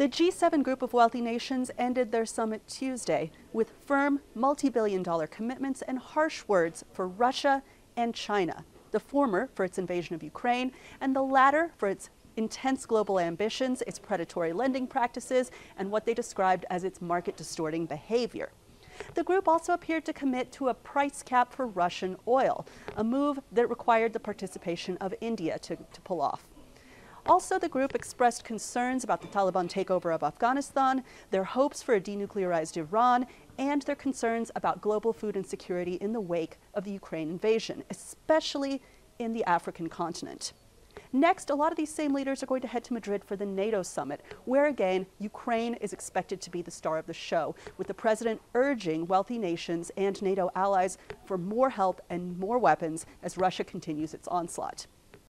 The G7 group of wealthy nations ended their summit Tuesday with firm multi billion dollar commitments and harsh words for Russia and China, the former for its invasion of Ukraine, and the latter for its intense global ambitions, its predatory lending practices, and what they described as its market distorting behavior. The group also appeared to commit to a price cap for Russian oil, a move that required the participation of India to, to pull off. Also, the group expressed concerns about the Taliban takeover of Afghanistan, their hopes for a denuclearized Iran, and their concerns about global food insecurity in the wake of the Ukraine invasion, especially in the African continent. Next, a lot of these same leaders are going to head to Madrid for the NATO summit, where again, Ukraine is expected to be the star of the show, with the president urging wealthy nations and NATO allies for more help and more weapons as Russia continues its onslaught.